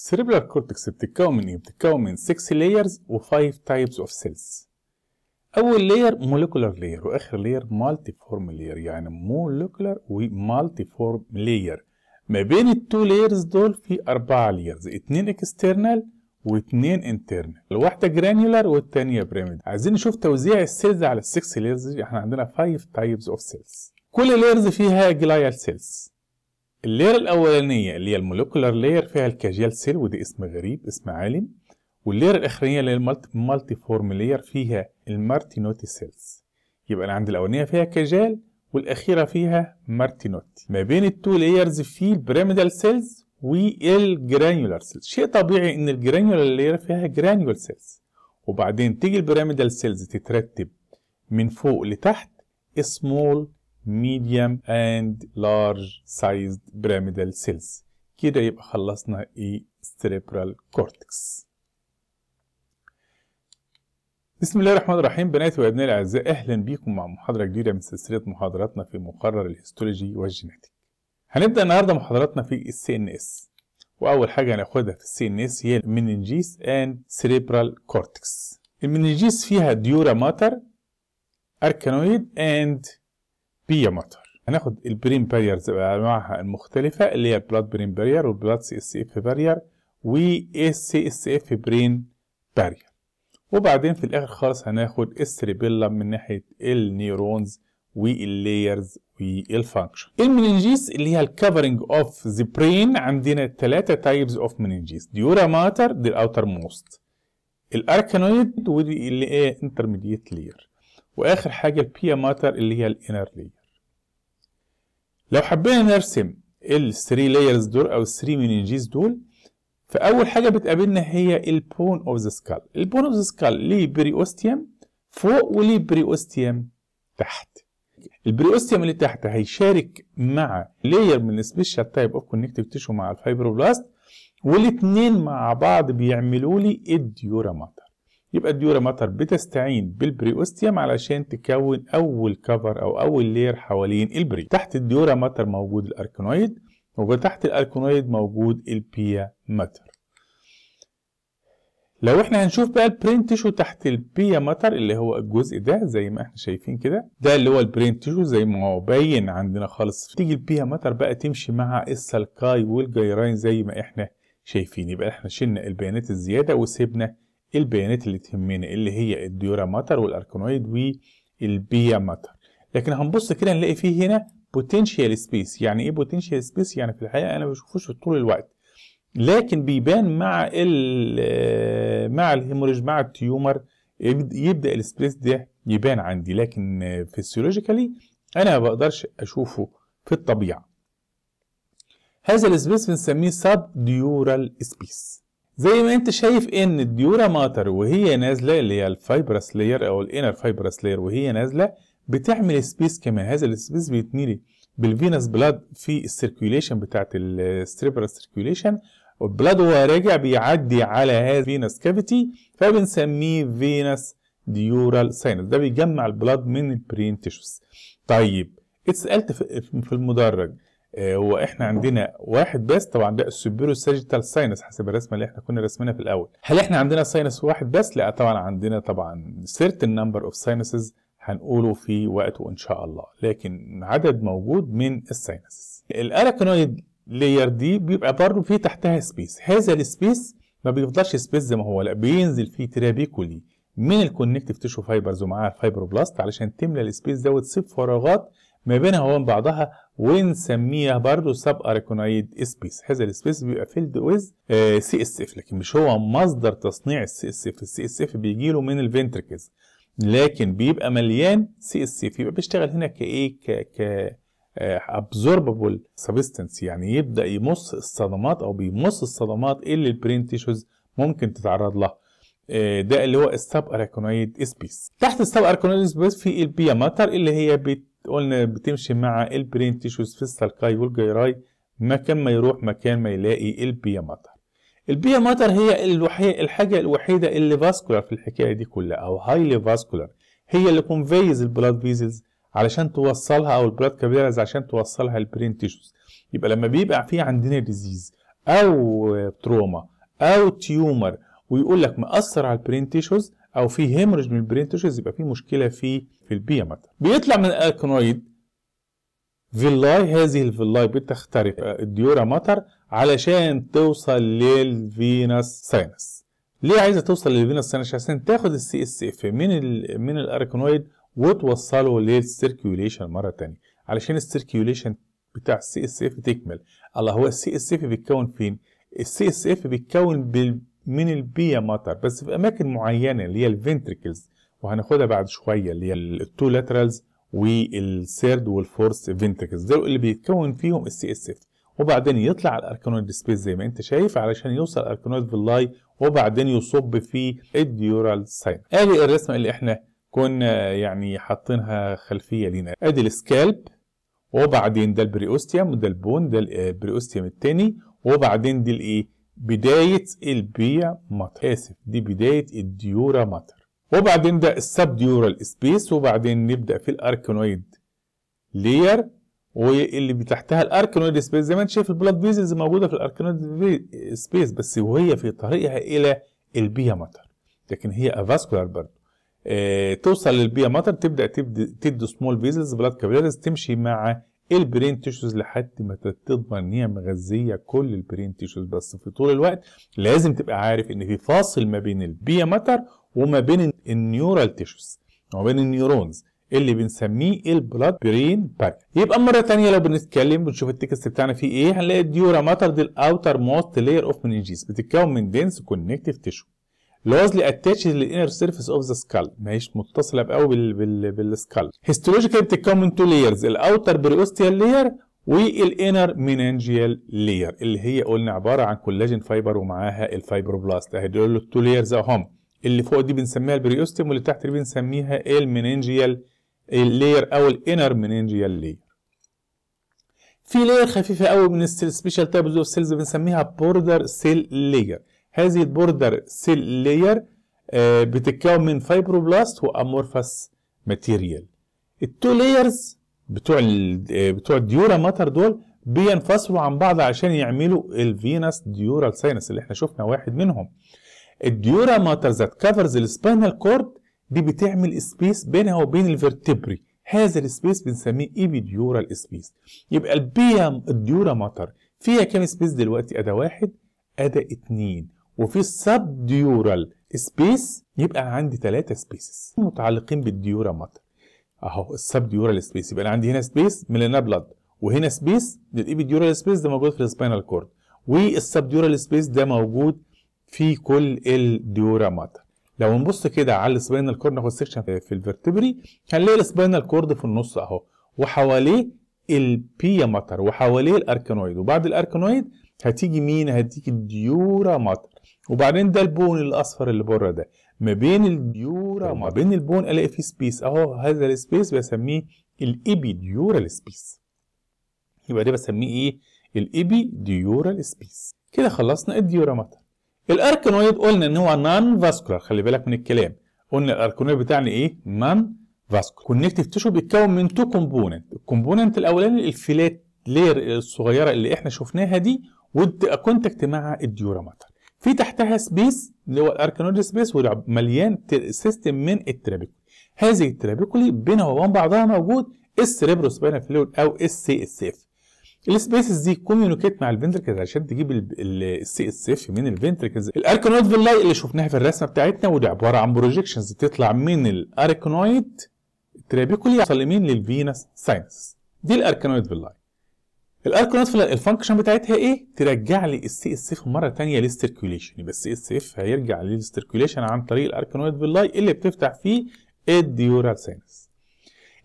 ال cerebral cortex بتتكون من إيه؟ بتتكون من 6 layers و 5 types of cells. أول layer molecular layer وآخر layer multiform layer يعني molecular و multiform layer. ما بين التو layers دول في أربعة layers اتنين external واتنين internal الواحدة granular والتانية pyramid عايزين نشوف توزيع ال cells على ال six layers دي إحنا عندنا 5 types of cells كل layers فيها glial cells ال layer الأولانية اللي هي ال molecular layer فيها ال Cajal cell ودي اسم غريب اسم عالم. وال layer الأخرانية اللي هي ال multiform layer فيها ال Martinotti cells يبقى أنا عندي الأولانية فيها Cajal والأخيرة فيها Martinotti. ما بين ال two layers في ال pyramidal cells وال granular cells شيء طبيعي إن ال granular layer فيها granule cells وبعدين تيجي ال pyramidal cells تترتب من فوق لتحت small medium and large sized pyramidal cells. كده يبقى خلصنا إيه cerebral cortex. بسم الله الرحمن الرحيم بناتي وابنائي الاعزاء أهلا بيكم مع محاضره جديده من سلسله محاضراتنا في مقرر ال histology وال genetic هنبدا النهارده محاضراتنا في ال CNS واول حاجة هناخدها في ال CNS هي ال meninges and cerebral cortex. ال meninges فيها dura mater arachnoid and pia mater هناخد ال brain barriers بانواعها المختلفة اللي هي ال blood brain barrier وال blood CSF barrier وال CSF brain barrier وبعدين في الآخر خالص هناخد السريبيلا من ناحية النيورونز واللايرز والفانكشن المننجيس اللي هي ال covering of the brain عندنا ثلاثة types of meninges dura mater دي ال outermost ال arachnoid ودي اللي إيه intermediate layer وآخر حاجة ال pia mater اللي هي ال inner layer لو حبينا نرسم ال three layers دول أو ال three meninges دول فأول حاجة بتقابلنا هي ال bone of the skull ال bone of the skull ليه periosteum فوق وليه periosteum تحت. ال periosteum اللي تحت هيشارك مع layer من ال special type of connective tissue مع ال fibroblast والاثنين مع بعض بيعملوا لي ال dura mater يبقى ال dura mater بتستعين بال periosteum علشان تكون أول cover أو أول layer حوالين ال brain. تحت الديورا ماتر موجود الأركونويد وتحت الأركونويد موجود البيا ماتر. لو إحنا هنشوف بقى ال brain tissue تحت ال pia mater اللي هو الجزء ده زي ما إحنا شايفين كده ده اللي هو ال brain tissue زي ما هو باين عندنا خالص. تيجي ال pia mater بقى تمشي مع ال sulci وال gyri زي ما إحنا شايفين. يبقى إحنا شلنا البيانات الزيادة وسيبنا البيانات اللي تهمنا اللي هي ال dura mater وال arachnoid وال pia mater. لكن هنبص كده نلاقي فيه هنا potential space يعني إيه potential space يعني في الحقيقة أنا ما بشوفوش طول الوقت. لكن بيبان مع ال مع ال hemorrhage مع ال tumor يبدأ ال space ده يبان عندي. لكن physiologically أنا ما بقدرش أشوفه في الطبيعة. هذا ال space بنسميه subdural space زي ما انت شايف ان ال dura mater وهي نازلة اللي هي ال fibrous layer أو ال inner fibrous layer وهي نازلة بتعمل space كمان. هذا السبيس بيتملي بالفينس بلاد في السيركيوليشن بتاعت الستريبرال سيركيوليشن والبلاد وهو راجع بيعدي على هذا ال venous cavity فبنسميه venous dural sinus ده بيجمع ال blood من ال brain tissues طيب اتسالت في المدرج. هو إحنا عندنا واحد بس طبعا ده ال superior sagittal sinus حسب الرسمة اللي إحنا كنا رسمينها في الأول. هل إحنا عندنا sinus واحد بس؟ لا طبعا عندنا طبعا certain number of sinuses هنقوله في وقته إن شاء الله لكن عدد موجود من ال sinuses ال arachnoid layer دي بيبقى برضه في تحتها space هذا ال space ما بيفضلش space زي ما هو لا بينزل فيه trabeculae من ال connective tissue fibers ومعاها ال fibroblast علشان تملى ال space ده وتسيب فراغات ما بينها وبين بعضها ونسميها برضه subarachnoid space. هذا ال space بيبقى filled with CSF لكن مش هو مصدر تصنيع ال CSF ال CSF بيجي له من ال ventricles لكن بيبقى مليان CSF يبقى بيشتغل هنا كايه ك ك absorbable substance يعني يبدأ يمص الصدمات أو بيمص الصدمات اللي ال brain tissues ممكن تتعرض لها. ده اللي هو ال subarachnoid space. تحت ال subarachnoid space في ال pia mater اللي هي بت قلنا بتمشي مع ال brain tissues في ال sulci وال gyri مكان ما يروح مكان ما يلاقي ال pia mater. ال pia mater هي الوحي... الحاجة الوحيدة اللي vascular في الحكاية دي كلها أو highly vascular هي اللي conveys ال blood vessels علشان توصلها أو ال blood capillaries عشان توصلها ال brain tissues يبقى لما بيبقى في عندنا disease أو trauma أو tumor ويقول لك مأثر على ال brain tissues أو في hemorrhage من ال brain tissues يبقى في مشكلة في pia mater بيطلع من ال arachnoid villi هذه ال villi بتخترق ال dura mater علشان توصل لل venous sinus ليه عايزة توصل لل venous sinus عشان تاخد ال CSF من ال من ال arachnoid وتوصله لل circulation مرة تانية. علشان ال circulation بتاع ال CSF تكمل. الله هو ال CSF بيتكون فين؟ ال CSF بيتكون بال من ال pia mater بس في أماكن معينة اللي هي ال ventricles وهناخدها بعد شوية اللي هي ال two laterals وال third وال fourth ventricles دول اللي بيتكون فيهم ال CSF وبعدين يطلع على ال arachnoid space زي ما أنت شايف علشان يوصل ال arachnoid villi وبعدين يصب في ال dural sinus آدي الرسمة اللي إحنا كنا يعني حاطينها خلفية لينا. آدي ال scalp وبعدين ده ال periosteum وده ال bone ده ال periosteum الثاني وبعدين دي الايه بداية ال pia mater آسف دي بداية ال dura mater وبعدين ده ال subdural space وبعدين نبدأ في ال arachnoid layer واللي تحتها ال arachnoid space. زي ما انت شايف ال blood vessels موجودة في ال arachnoid space بس وهي في طريقها إلى ال pia mater لكن هي avascular برضه آه توصل لل pia mater تبدأ تدي small vessels blood capillaries تمشي مع ال brain tissues لحد ما تضمن إن هي مغذية كل ال brain tissues؟ بس في طول الوقت لازم تبقى عارف إن في فاصل ما بين ال pia mater وما بين ال neural tissues وما بين ال neurons اللي بنسميه ال blood brain barrier يبقى مرة ثانية لو بنتكلم بنشوف ال text بتاعنا فيه إيه هنلاقي ال dura mater دي ال outermost layer of meninges بتتكون من dense connective tissue loosely attached لل inner surface of the skull ما هيش متصلة قوي بال بال بال skull. histological بتتكون من two layers ال outer periosteal layer وال inner meningeal layer اللي هي قلنا عبارة عن collagen fiber ومعاها ال fibroblast أهي دول ال two layers أهم. اللي فوق دي بنسميها ال periosteum واللي تحت دي بنسميها ال meningeal ال layer أو ال inner meningeal layer في layer خفيفة قوي من ال special types of cells بنسميها border cell layer هذه ال border cell layer بتتكون من fibroblast و amorphous material ال two layers بتوع ال بتوع ال dura mater دول بينفصلوا عن بعض عشان يعملوا ال venous dural sinus اللي إحنا شفنا واحد منهم. ال dura mater that covers ال spinal cord دي بتعمل space بينها وبين ال vertebrae هذا ال space بنسميه epidural space يبقى ال pia م ال dura mater فيها كام space دلوقتي؟ أدي واحد أدي اتنين. وفي ال subdural space يبقى عندي ثلاثة spaces متعلقين بال dura mater أهو ال subdural space يبقى أنا عندي هنا space مليان blood وهنا space لل epidural space ده موجود في ال spinal cord وال subdural space ده موجود في كل ال dura mater لو نبص كده على ال spinal cord ناخد section في ال vertebrae هنلاقي ال spinal cord في النص أهو وحواليه ال pia mater وحواليه ال arachnoid وبعد ال arachnoid هتيجي مين؟ هتيجي ال dura mater وبعدين ده ال bone الأصفر اللي بره ده. ما بين ال dura وما بين ال bone ألاقي فيه space. أهو هذا ال space بسميه ال epidural space يبقى ده بسميه إيه؟ ال epidural space كده خلصنا ال dura mater ال arachnoid قلنا إن هو non vascular خلي بالك من الكلام. قلنا ال arachnoid بتاعنا إيه؟ non vascular connective tissue بيتكون من two component ال component الأولاني ال flat layer الصغيرة اللي إحنا شفناها دي و contact مع ال dura mater في تحتها space اللي هو ال arachnoid space مليان system من ال trabeculae هذه ال trabeculae بينها وبين بعضها موجود ال cerebrospinal fluid أو ال CSF. ال spaces دي communicate مع ال ventricles عشان تجيب ال CSF من ال ventricles ال arachnoid villi اللي شفناها في الرسمة بتاعتنا ودي عبارة عن projections تطلع من ال arachnoid trabeculae يوصل لمين لل venous sinus دي ال arachnoid villi villi ال function بتاعتها إيه؟ ترجع لي ال CSF مره ثانية لل circulation يبقى ال CSF هيرجع لل circulation عن طريق ال arachnoid villi اللي بتفتح فيه ال dural sinus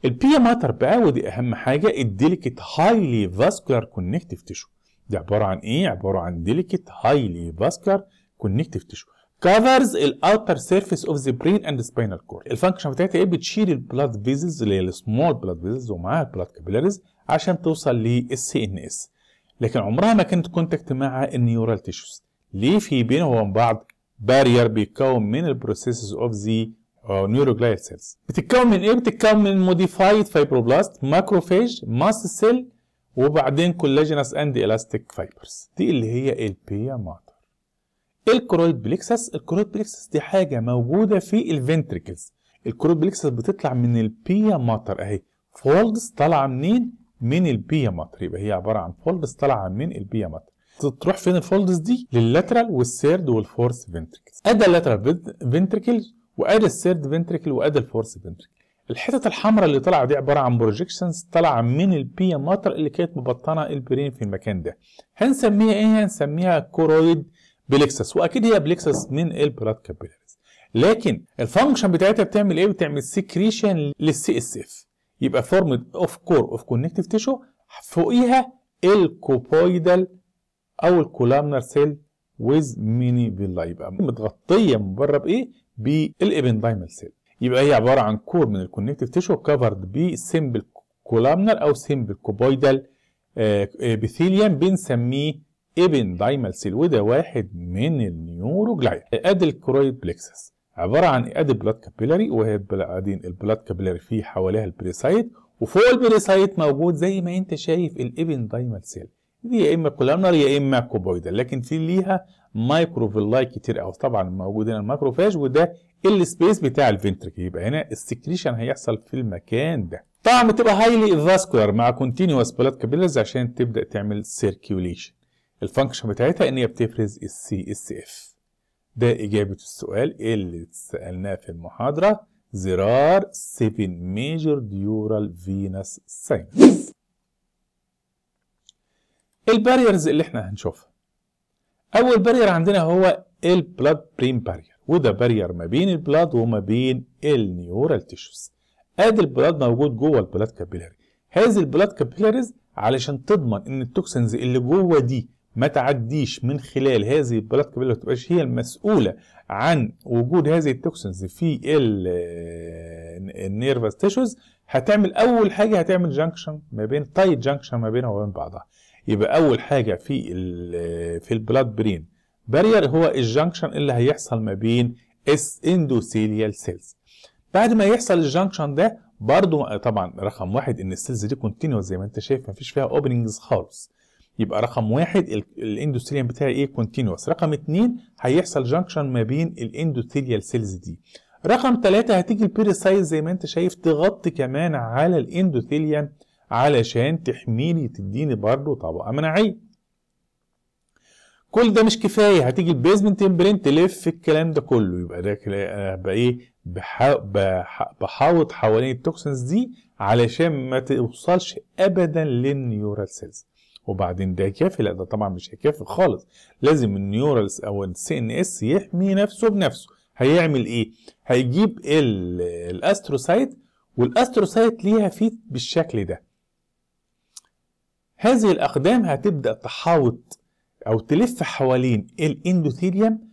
ال pia mater بقى ودي أهم حاجة ال delicate highly vascular connective tissue دي عبارة عن إيه؟ عبارة عن delicate highly vascular connective tissue covers ال outer surface of the brain and spinal cord ال function بتاعتها إيه؟ بتشيل ال blood vessels اللي هي ال small blood vessels ومعاها ال blood capillaries عشان توصل لل CNS لكن عمرها ما كانت contact مع ال neural tissues ليه في بينهم وبين بعض barrier بيتكون من ال processes of the neuroglial cells بتتكون من إيه؟ بتتكون من modified fibroblast macrophage mast cell وبعدين collagenous and elastic fibers دي اللي هي ال pia mater ال choroid plexus ال choroid plexus دي حاجة موجودة في ال ventricles ال choroid plexus بتطلع من ال pia mater أهي. folds طالعة منين؟ من ال pia mater يبقى هي عبارة عن فولدز طالعة من البيا ماتر تروح فين الفولدز دي؟ لللاترال والثيرد والفورث فنتريكلز. أدي ال lateral ventricle وأدي ال third ventricle وأدي ال fourth ventricle. الحتت الحمراء اللي طالعة دي عبارة عن projections طالعة من ال pia mater اللي كانت مبطنة ال brain في المكان ده. هنسميها إيه؟ هنسميها choroid plexus وأكيد هي plexus من ال blood capillaries. لكن ال function بتاعتها بتعمل إيه؟ بتعمل secretion لل CSF يبقى formed of core of connective tissue فوقيها ال cuboidal أو ال columnar cell with many villi يبقى متغطية من بره بإيه؟ بال ependymal cell يبقى هي عبارة عن core من ال connective tissue covered ب simple columnar أو simple cuboidal epithelium بنسميه ependymal cell وده واحد من ال neuroglia ادي ال choroid plexus عبارة عن ادي blood capillary وهي بعدين ال blood capillary فيه حواليها ال pericyte وفوق ال pericyte موجود زي ما انت شايف ال ependymal cell دي يا إما columnar يا إما cuboidal لكن في ليها microvilli كتير قوي طبعا موجود هنا الماكروفاج وده السبيس بتاع الفنتركل يبقى هنا السكريشن هيحصل في المكان ده. طبعا بتبقى highly vascular مع continuous blood capillaries عشان تبدأ تعمل circulation ال function بتاعتها إن هي بتفرز ال CSF ده إجابة السؤال اللي سألناه في المحاضرة. زرار 7 major dural venous sinus ال barriers اللي إحنا هنشوفها. أول barrier عندنا هو ال blood brain barrier وده barrier ما بين ال blood وما بين ال neural tissues أدي ال blood موجود جوه ال blood capillary هذه ال blood capillaries علشان تضمن إن ال toxins اللي جوه دي ما تعديش من خلال هذه ال blood capillary ما تبقاش هي المسؤولة عن وجود هذه ال toxins في ال nervous tissues هتعمل أول حاجة هتعمل junction ما بين tight junction ما بينها وبين بعضها. يبقى أول حاجة في ال في ال blood brain. barrier هو ال junction اللي هيحصل ما بين ال endothelial cells بعد ما يحصل ال junction ده برضو طبعا رقم واحد إن ال cells دي continuous زي ما أنت شايف مفيش فيها openings خالص. يبقى رقم واحد ال endothelium بتاعي إيه؟ continuous رقم اتنين هيحصل junction ما بين ال endothelial cells دي. رقم ثلاثة هتيجي ال pericytes زي ما انت شايف تغطي كمان على ال endothelium علشان تحميني تديني برضه طبقة مناعية. كل ده مش كفاية هتيجي ال basement membrane تلف الكلام ده كله. يبقى ده بقى إيه؟ بحاوط حوالين ال toxins دي علشان ما توصلش ابدا لل neural cells وبعدين ده كافي لا ده طبعا مش هيكفي خالص. لازم ال neurals أو ال CNS يحمي نفسه بنفسه. هيعمل إيه؟ هيجيب ال astrocyte وال astrocyte ليها feet بالشكل ده. هذه الأقدام هتبدأ تحاوط أو تلف حوالين ال endothelium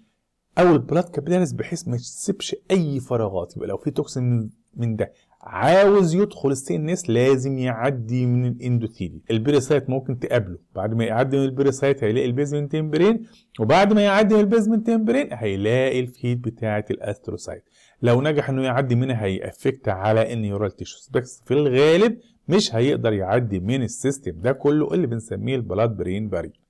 أو ال blood capillaries بحيث ما تسيبش أي فراغات. يبقى لو في toxin من ده عاوز يدخل ال CNS لازم يعدي من ال endothelium ال pericyte ممكن تقابله. بعد ما يعدي من ال pericyte هيلاقي ال basement membrane وبعد ما يعدي من ال basement membrane هيلاقي ال feet بتاعة ال astrocyte. لو نجح إنه يعدي منها هي affect على ال neural tissues. بس في الغالب مش هيقدر يعدي من ال system. ده كله اللي بنسميه ال blood brain barrier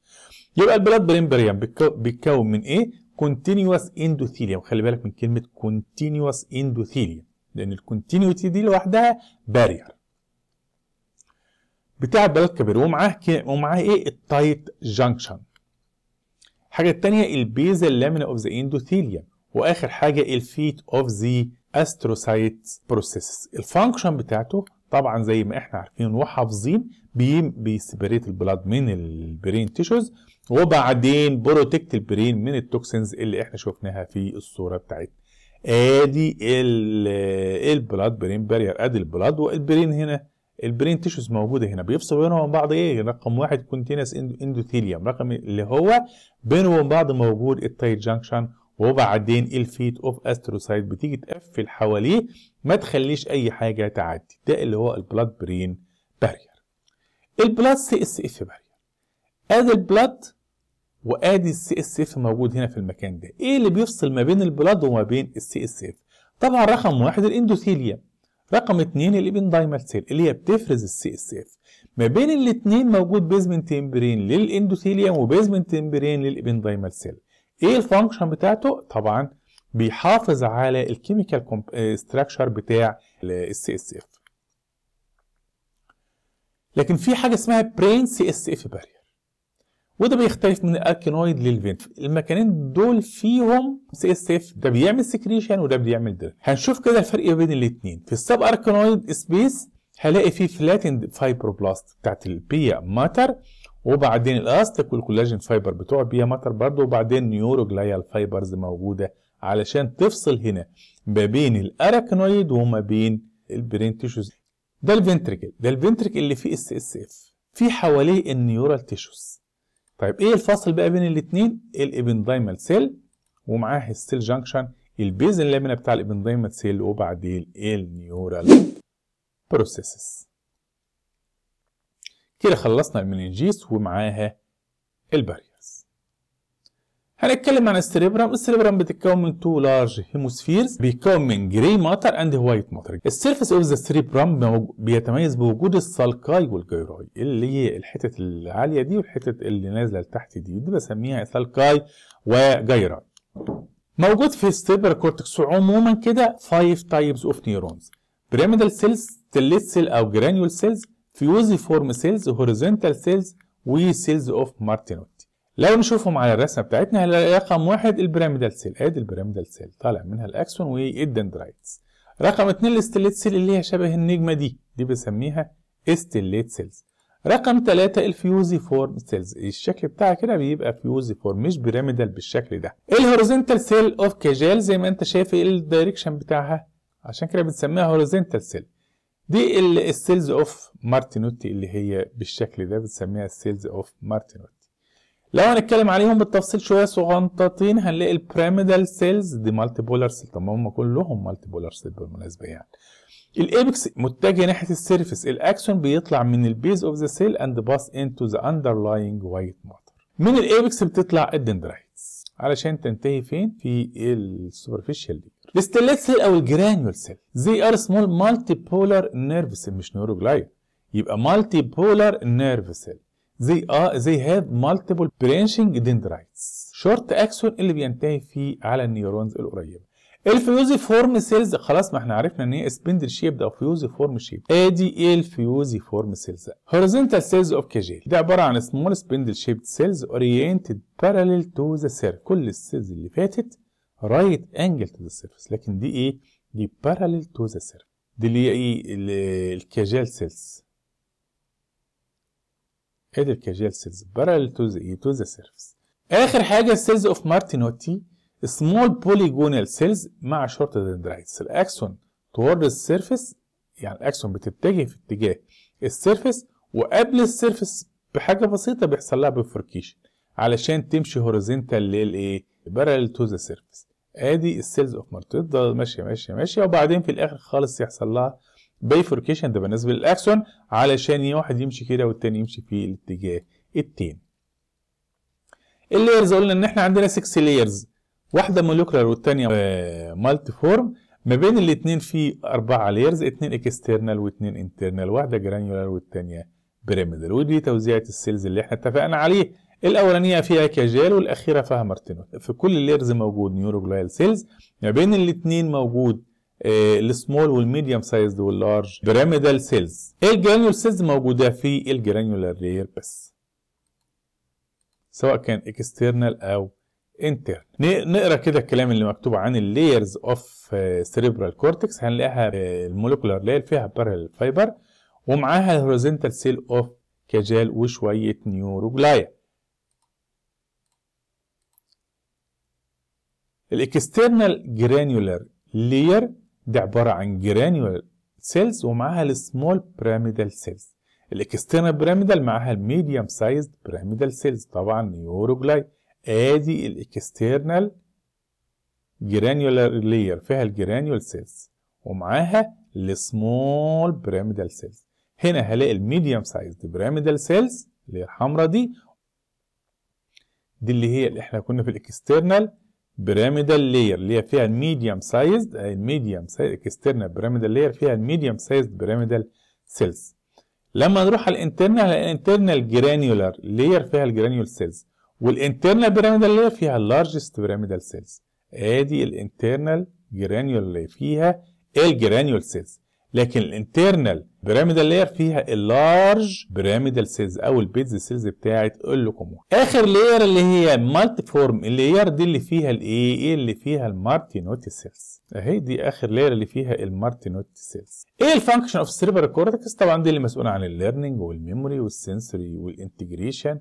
يبقى ال blood brain barrier بيتكون من إيه؟ continuous endothelium. خلي بالك من كلمة continuous endothelium. لأن ال continuity دي لوحدها barrier بتاع ال blood كبير ومعاه ومعاه إيه؟ ال tight junction الحاجة الثانية ال basal lamina of the endothelium وآخر حاجة ال feet of the astrocyte process ال function بتاعته طبعا زي ما إحنا عارفين وحافظين بي separate ال blood من ال brain tissues وبعدين protect ال brain من ال toxins اللي إحنا شفناها في الصورة بتاعتنا آدي ال blood brain barrier آدي ال blood وال brain هنا. ال brain tissues موجودة هنا. بيفصل بينهم وبين بعض إيه؟ رقم واحد continuous endothelium رقم اللي هو بينهم وبين بعض موجود ال tight junction وبعدين ال feet of astrocyte بتيجي تقفل حواليه. ما تخليش أي حاجة تعدي. ده اللي هو ال blood brain barrier ال blood CSF barrier آدي ال blood وادي ال CSF موجود هنا في المكان ده. إيه اللي بيفصل ما بين ال blood وما بين ال CSF؟ طبعا رقم واحد ال endothelium رقم اتنين ال ependymal cell اللي هي بتفرز ال CSF. ما بين الاثنين موجود basement membrane لل endothelium و basement membrane لل ependymal cell. إيه ال function بتاعته؟ طبعا بيحافظ على ال chemical structure بتاع ال CSF. لكن في حاجة اسمها brain CSF barrier وده بيختلف من ال arachnoid لل ventricle المكانين دول فيهم CSF ده بيعمل secretion وده بيعمل ده. هنشوف كده الفرق بين الاثنين في ال subarachnoid space هلاقي فيه flattened fibroblast بتاعت ال pia mater وبعدين elastic وال collagen fiber بتوع ال pia mater برضه وبعدين neuroglial fibers موجودة علشان تفصل هنا ما بين الاراكنويد وما بين البرين تيشوز ده الفنتريكل ده الفنتريكل اللي فيه CSF في حواليه ال neural tissues طيب إيه الفاصل بقى بين الاثنين الابندايمال سيل ومعاه السيل جانكشن البيز اللامينا بتاع الابندايمال سيل وبعدين ال neural processes. كده خلصنا ال meninges ومعاها ال barriers هنتكلم عن ال cerebrum ال cerebrum بتتكون من two large hemispheres بيتكون من gray matter and white matter ال surface of the cerebrum بيتميز بوجود ال sulci وال gyri اللي هي الحتت العالية دي والحتت اللي نازلة لتحت دي ودي بسميها sulci و gyri موجود في ال cerebral cortex عموما كده 5 types of neurons pyramidal cells stellate cell أو granule cells fusiform cells horizontal cells و cells of Martinotti لو نشوفهم على الرسمة بتاعتنا هنلاقي رقم واحد ال pyramidal cell. ادي ال pyramidal cell. طالع منها ال axon وال dendrites رقم اتنين ال stellate cell اللي هي شبه النجمة دي. دي بسميها stellate cells. رقم ثلاثة ال fusiform cells. الشكل بتاعها كده بيبقى fusiform مش pyramidal بالشكل ده. ال horizontal cell of Cajal زي ما أنت شايف ال direction بتاعها. عشان كده بنسميها horizontal cell. دي ال cells of Martinotti اللي هي بالشكل ده بنسميها ال cells of Martinotti. لو هنتكلم عليهم بالتفصيل شوية صغنطتين هنلاقي ال pyramidal cells دي multipolar cell طب هم كلهم multipolar cell بالمناسبة يعني. ال apex متجه ناحية ال surface ال axon بيطلع من ال base of the cell and pass into the underlying white matter من ال apex بتطلع ال dendrites علشان تنتهي فين؟ في ال superficial layer ال stellate cell أو ال granule cell they are small multipolar nerve cell مش neuroglia يبقى multipolar nerve cell they آه they have multiple branching dendrites short axon اللي بينتهي فيه على ال neurons القريبة. ال fusiform cells خلاص ما إحنا عرفنا إن هي spindle shape أو fusiform shape ادي إيه ال fusiform cells horizontal cells of Cajal ده عبارة عن small spindle shape cells oriented parallel to the sur كل ال cells اللي فاتت right angle to the surface لكن دي إيه؟ دي parallel to the sur دي اللي هي إيه؟ ال Cajal cells ادي ال Cajal cells to the to the surface آخر حاجة ال cells of Martinotti small polygonal cells مع short dendrites ال axon toward ال surface يعني ال axon بتتجه في اتجاه ال surface وقبل ال surface بحاجة بسيطة بيحصل لها bifurcation علشان تمشي horizontal للايه parallel to the surface آدي ال cells of Mart تفضل ماشية ماشية ماشية وبعدين في الآخر خالص يحصل لها bifurcation ده بالنسبة لل axon علشان واحد يمشي كده والتاني يمشي في الاتجاه التاني. ال layers قلنا ان إحنا عندنا 6 layers واحدة molecular والثانيه multiform ما بين الاثنين في أربعة layers اثنين external واثنين internal واحدة granular والثانيه pyramidal ودي توزيعة ال cells اللي إحنا اتفقنا عليه. الأولانية فيها كاجال والأخيرة فيها مارتينوتي في كل ال layers موجود neuroglial cells ما بين الاثنين موجود آه السمول والميديوم سايزد واللارج بيراميدال سيلز الجرانيول سيلز موجودة في ال granular layer بس. سواء كان external أو internal نقرأ كده الكلام اللي مكتوب عن ال layers of cerebral cortex هنلاقيها ال molecular layer فيها parallel fiber ومعاها ال horizontal cell of كاجال وشوية neuroglia ال external granular layer ده عبارة عن granular cells ومعاها ال small pyramidal cells ال external pyramidal معاها ال medium sized pyramidal cells طبعا neuroglia آدي ال external granular layer فيها ال granule cells ومعاها ال small pyramidal cells هنا هلاقي ال medium sized pyramidal cells اللي هي الحمراء دي. دي اللي هي اللي إحنا كنا في ال external pyramidal layer اللي هي فيها ال medium sized ال medium size external pyramidal layer فيها ال medium sized pyramidal cells لما نروح على ال internal ال internal granular layer فيها ال granule cells وال internal pyramidal layer فيها ال largest pyramidal cells آدي ال internal granule اللي فيها ال granule cells لكن ال internal pyramidal layer فيها ال large pyramidal cells أو ال Betz cells بتاعه ال locomotor آخر layer اللي هي multiform ال layer دي اللي فيها الايه إيه اللي فيها ال Martinotti cells أهي دي آخر layer اللي فيها ال Martinotti cells إيه ال function of ال cerebral cortex طبعا دي اللي مسؤولة عن الليرنينج والميموري والسنسوري والانتجريشن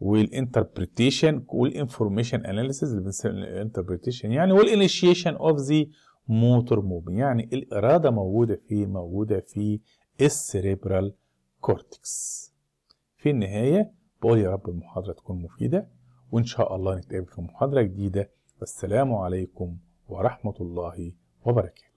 وال interpretation وال information analysis اللي ال interpretation يعني وال initiation of the motor movement يعني الإرادة موجودة في موجودة في ال cerebral cortex. في النهاية بقول يا رب المحاضرة تكون مفيدة وإن شاء الله نتقابل في محاضرة جديدة. والسلام عليكم ورحمة الله وبركاته.